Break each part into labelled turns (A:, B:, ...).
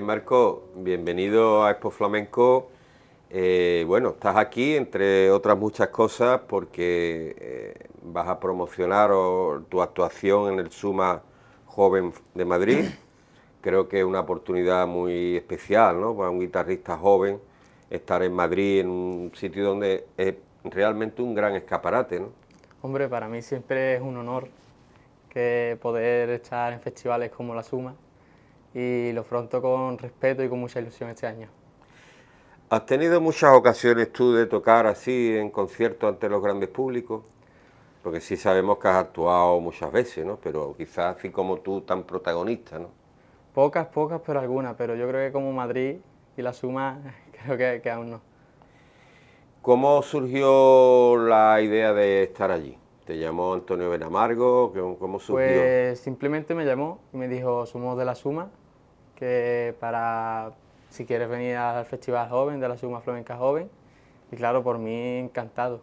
A: Marco, bienvenido a Expo Flamenco. Eh, bueno, estás aquí, entre otras muchas cosas, porque eh, vas a promocionar tu actuación en el Suma Joven de Madrid. Creo que es una oportunidad muy especial, ¿no? Para un guitarrista joven estar en Madrid, en un sitio donde es realmente un gran escaparate, ¿no?
B: Hombre, para mí siempre es un honor que poder estar en festivales como la Suma y lo afronto con respeto y con mucha ilusión este año.
A: ¿Has tenido muchas ocasiones tú de tocar así en conciertos ante los grandes públicos? Porque sí sabemos que has actuado muchas veces, ¿no? Pero quizás así como tú, tan protagonista, ¿no?
B: Pocas, pocas, pero algunas. Pero yo creo que como Madrid y la suma, creo que, aún no.
A: ¿Cómo surgió la idea de estar allí? ¿Te llamó Antonio Benamargo? ¿Cómo surgió?
B: Pues simplemente me llamó y me dijo, somos de la Suma, que para si quieres venir al Festival Joven, de la Suma Flamenca Joven. Y claro, por mí encantado,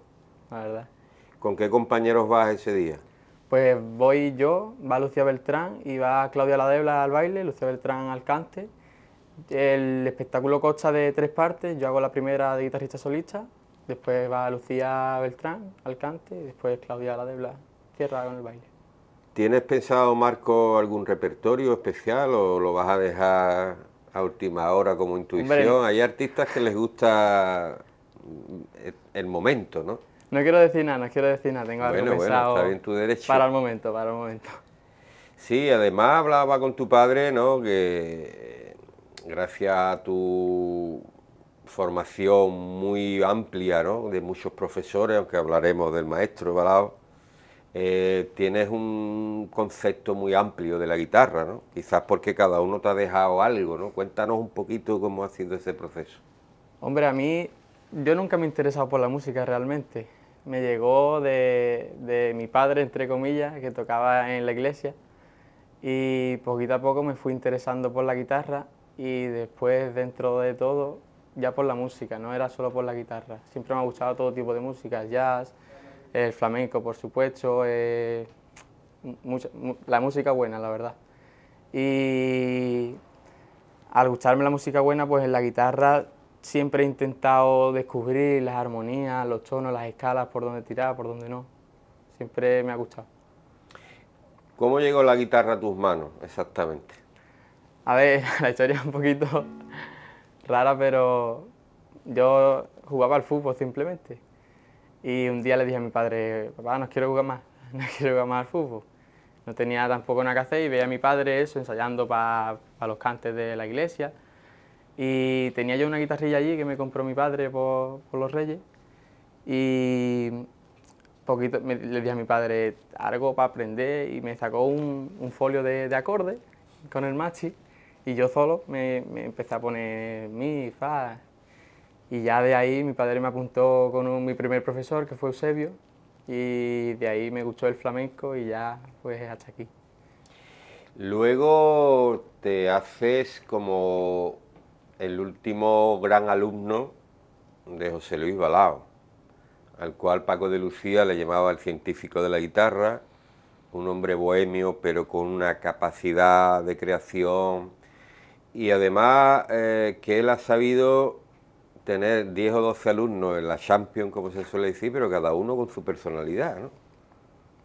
B: la verdad.
A: ¿Con qué compañeros vas ese día?
B: Pues voy yo, va Lucía Beltrán y va Claudia Ladebla al baile, Lucía Beltrán al cante. El espectáculo consta de tres partes, yo hago la primera de guitarrista solista, después va Lucía Beltrán al cante y después Claudia Ladebla cierra con el baile.
A: ¿Tienes pensado, Marco, algún repertorio especial o lo vas a dejar a última hora como intuición. Hay artistas que les gusta el momento, ¿no?
B: No quiero decir nada, no quiero decir nada, tengo algo pensado
A: está bien tu derecho.
B: para el momento, para el momento.
A: Sí, además hablaba con tu padre, ¿no? Que gracias a tu formación muy amplia, ¿no? De muchos profesores, aunque hablaremos del maestro Balao, eh, tienes un concepto muy amplio de la guitarra, ¿no? Quizás porque cada uno te ha dejado algo, ¿no? Cuéntanos un poquito cómo ha sido ese proceso.
B: Hombre, a mí, yo nunca me he interesado por la música realmente. Me llegó de, de mi padre, entre comillas, que tocaba en la iglesia, y poquito a poco me fui interesando por la guitarra y después, dentro de todo, ya por la música, no era solo por la guitarra. Siempre me ha gustado todo tipo de música, jazz, el flamenco, por supuesto, eh, la música buena, la verdad. Y al gustarme la música buena, pues en la guitarra siempre he intentado descubrir las armonías, los tonos, las escalas, por dónde tirar, por dónde no. Siempre me ha gustado.
A: ¿Cómo llegó la guitarra a tus manos exactamente?
B: A ver, la historia es un poquito rara, pero yo jugaba al fútbol simplemente. Y un día le dije a mi padre, papá, no quiero jugar más, no quiero jugar más al fútbol. No tenía tampoco nada que hacer y veía a mi padre eso, ensayando para los cantes de la iglesia. Y tenía yo una guitarrilla allí que me compró mi padre por, los Reyes. Y poquito le dije a mi padre algo para aprender y me sacó un, folio de, de acordes con el machi y yo solo me, me empecé a poner mi, fa, y ya de ahí mi padre me apuntó con mi primer profesor, que fue Eusebio, y de ahí me gustó el flamenco y ya pues hasta aquí.
A: Luego te haces como el último gran alumno de José Luis Balao, al cual Paco de Lucía le llamaba el científico de la guitarra, un hombre bohemio pero con una capacidad de creación y además eh, que él ha sabido tener 10 o 12 alumnos en la Champions, como se suele decir, pero cada uno con su personalidad, ¿no?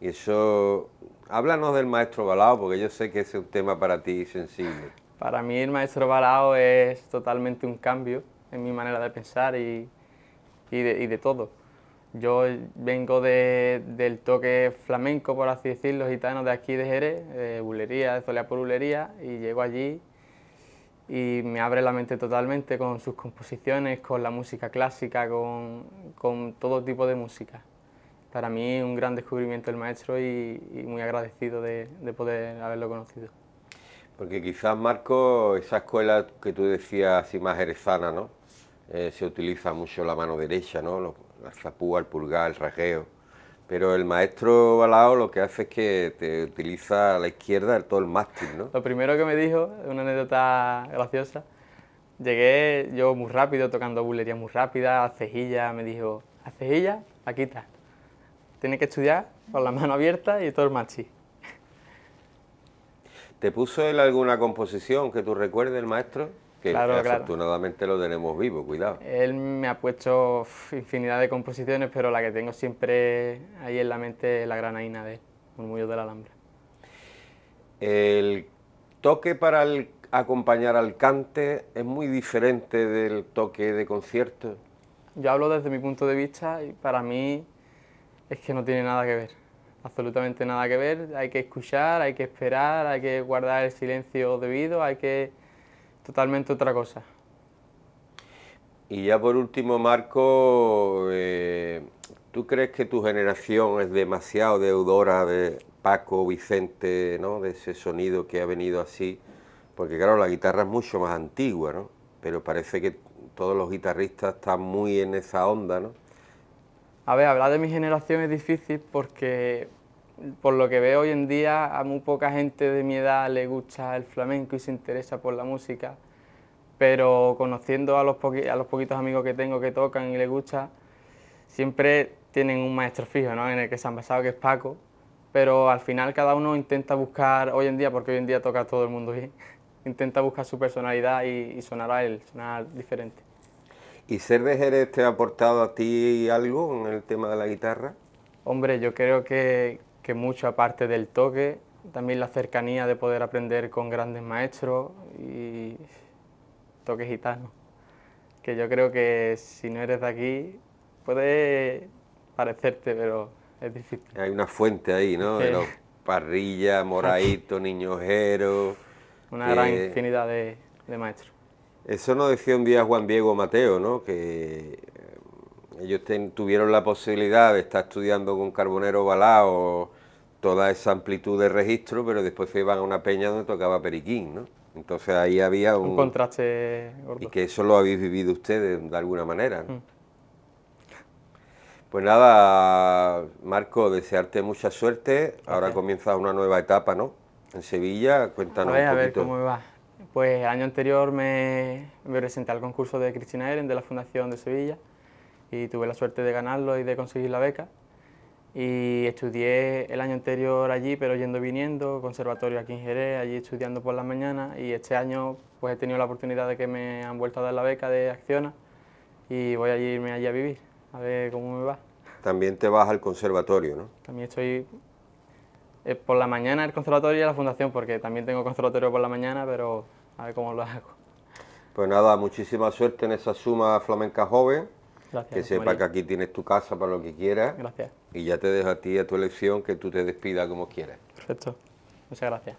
A: Y eso, háblanos del maestro Balao, porque yo sé que ese es un tema para ti sensible.
B: Para mí el maestro Balao es totalmente un cambio en mi manera de pensar y, y, de, todo. Yo vengo del toque flamenco, por así decirlo, gitano de aquí de Jerez, de bulería, de Zolea por bulería, y llego allí y me abre la mente totalmente con sus composiciones, con la música clásica, con, con todo tipo de música. Para mí un gran descubrimiento el maestro y, muy agradecido de, de, poder haberlo conocido.
A: Porque quizás, Marco, esa escuela que tú decías así más jerezana, ¿no? Eh, se utiliza mucho la mano derecha, ¿no? La zapúa, el pulgar, el rajeo pero el maestro Balao lo que hace es que te utiliza la izquierda todo el mástil, ¿no?
B: Lo primero que me dijo, una anécdota graciosa, llegué yo muy rápido, tocando bulería muy rápida, a cejilla, me dijo, a cejilla, la quita. Tiene que estudiar con la mano abierta y todo el machi.
A: ¿Te puso él alguna composición que tú recuerdes, el maestro? Que
B: Claro, claro.
A: afortunadamente lo tenemos vivo, cuidado.
B: Él me ha puesto infinidad de composiciones, pero la que tengo siempre ahí en la mente es la granaína de él, Murmullos de la Alhambra.
A: El toque para el- acompañar al cante es muy diferente del toque de concierto.
B: Yo hablo desde mi punto de vista y para mí es que no tiene nada que ver, absolutamente nada que ver. Hay que escuchar, hay que esperar, hay que guardar el silencio debido, hay que... totalmente otra cosa.
A: Y ya por último, Marco, eh, ¿tú crees que tu generación es demasiado deudora de Paco, Vicente, ¿no? de ese sonido que ha venido así? Porque claro, la guitarra es mucho más antigua, ¿no? pero parece que todos los guitarristas están muy en esa onda, ¿no?
B: A ver, hablar de mi generación es difícil porque por lo que veo hoy en día a muy poca gente de mi edad le gusta el flamenco y se interesa por la música, pero conociendo a los, a los poquitos amigos que tengo que tocan y les gusta, siempre tienen un maestro fijo ¿no? en el que se han basado, que es Paco, pero al final cada uno intenta buscar, hoy en día, porque hoy en día toca todo el mundo bien, intenta buscar su personalidad y, y sonar a él, sonar diferente.
A: ¿Y ser de Jerez te ha aportado a ti algo en el tema de la guitarra?
B: Hombre, yo creo que, que mucho aparte del toque, también la cercanía de poder aprender con grandes maestros y toque gitano. Que yo creo que si no eres de aquí, puede parecerte, pero es difícil.
A: Hay una fuente ahí, ¿no? De los Parrilla, Moraito, Niñojero.
B: Una gran infinidad de, de maestros.
A: Eso nos decía un día Juan Diego Mateo, ¿no? Que eh, ellos ten- tuvieron la posibilidad de estar estudiando con Carbonero Balao toda esa amplitud de registro, pero después se iban a una peña donde tocaba Periquín, ¿no? Entonces ahí había un...
B: Un contraste gordo.
A: y que eso lo habéis vivido ustedes de alguna manera, ¿no?
B: Mm.
A: Pues nada, Marco, desearte mucha suerte. Ahora comienza una nueva etapa, ¿no? En Sevilla,
B: A
A: cuéntanos
B: ver,
A: un
B: a ver
A: poquito.
B: cómo me va. Pues el año anterior me, me presenté al concurso de Cristina Eren de la Fundación de Sevilla y tuve la suerte de ganarlo y de conseguir la beca. Y estudié el año anterior allí, pero yendo viniendo, conservatorio aquí en Jerez, allí estudiando por las mañanas. Y este año pues he tenido la oportunidad de que me han vuelto a dar la beca de Acciona y voy a irme allí a vivir, a ver cómo me va.
A: También te vas al conservatorio, ¿no?
B: También estoy eh, por la mañana el conservatorio y la fundación, porque también tengo conservatorio por la mañana, pero a ver cómo lo hago.
A: Pues nada, muchísima suerte en esa suma flamenca joven.
B: Gracias.
A: Que sepa
B: María.
A: que aquí tienes tu casa para lo que quieras.
B: Gracias.
A: Y ya te dejo a ti a tu elección que tú te despidas como quieras.
B: Perfecto. Muchas gracias.